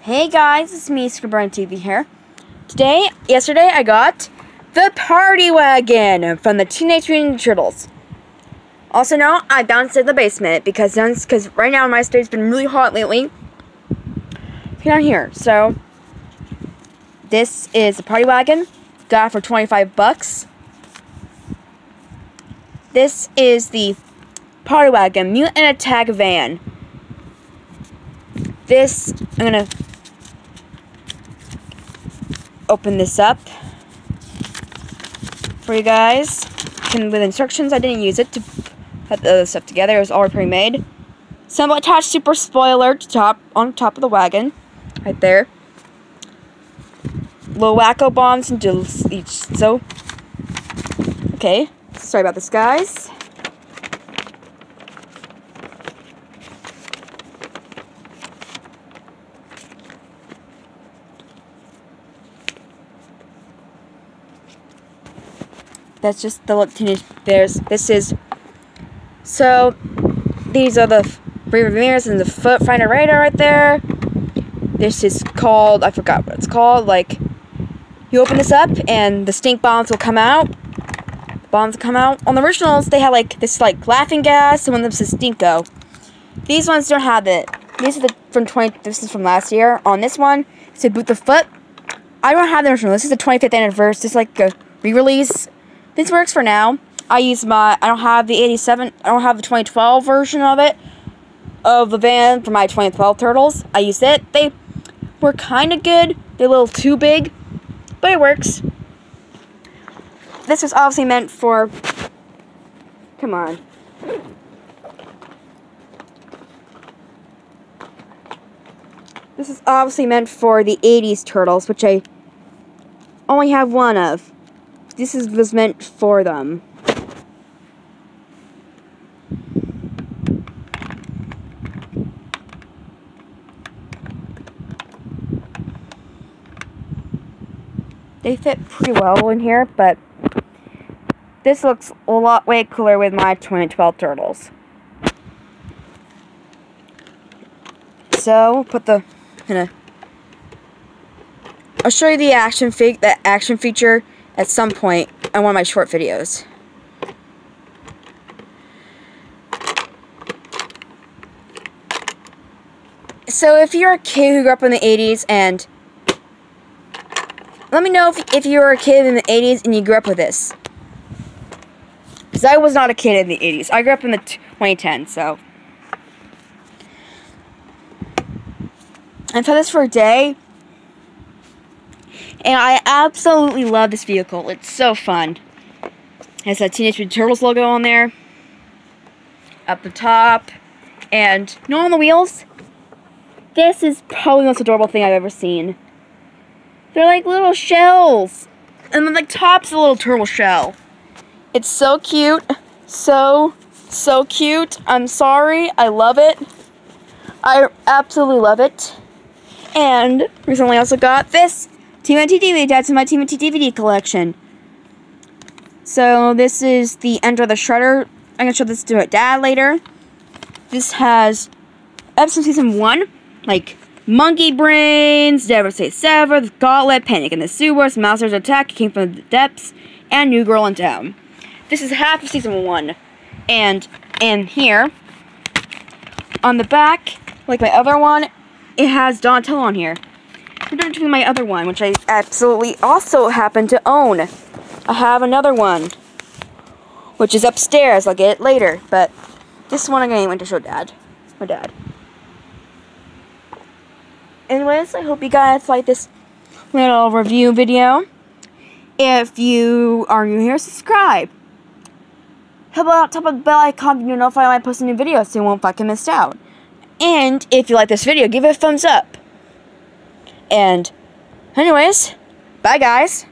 Hey guys, it's me, Scribbern TV here. Today, yesterday, I got the Party Wagon from the Teenage Mutant Ninja Turtles. Also now, I bounced in the basement because because right now my state's been really hot lately. Down here, so this is the Party Wagon. Got for 25 bucks. This is the Party Wagon Mutant Attack Van. This, I'm gonna open this up for you guys. And with instructions, I didn't use it to put the other stuff together. It was already pre-made. Some attached super spoiler to top on top of the wagon, right there. Little wacko bombs and each. So, okay. Sorry about this, guys. That's just the teenage bears. This is so. These are the Brave mirrors and the Foot Finder radar right there. This is called I forgot what it's called. Like you open this up and the stink bombs will come out. The bombs will come out. On the originals, they had like this like laughing gas, and one of them says stinko. These ones don't have it. These are the from 20. This is from last year. On this one, it said boot the foot. I don't have the original. This is the 25th anniversary. This is like a re-release. This works for now. I use my, I don't have the 87, I don't have the 2012 version of it, of the van for my 2012 Turtles. I used it. They were kind of good. They're a little too big, but it works. This was obviously meant for, come on. This is obviously meant for the 80s Turtles, which I only have one of this is, was meant for them. They fit pretty well in here, but this looks a lot way cooler with my 2012 turtles. So, put the, gonna, I'll show you the action fig, that action feature at some point on one of my short videos. So if you're a kid who grew up in the 80s and let me know if, if you were a kid in the 80s and you grew up with this. Because I was not a kid in the 80s. I grew up in the 2010s, so. I've had this for a day. And I absolutely love this vehicle. It's so fun. It has that Teenage Mutant Turtles logo on there. Up the top. And, you know on the wheels? This is probably the most adorable thing I've ever seen. They're like little shells. And then the top's a little turtle shell. It's so cute. So, so cute. I'm sorry. I love it. I absolutely love it. And recently I also got this TMNT DVD. That's in my TMNT DVD collection. So this is the Enter the Shredder. I'm going to show this to my dad later. This has episode season 1, like Monkey Brains, Devastate Sever, The Gauntlet, Panic in the Sewers, Monsters Attack, Came from the Depths, and New Girl in Town. This is half of season 1. And in here, on the back, like my other one, it has Donatello on here. Compared to my other one, which I absolutely also happen to own. I have another one, which is upstairs. I'll get it later, but this one I'm going to show Dad. My dad. Anyways, I hope you guys like this little review video. If you are new here, subscribe. Help out top of the bell icon to be notified when I post a new video so you won't fucking miss out. And if you like this video, give it a thumbs up. And, anyways, bye guys.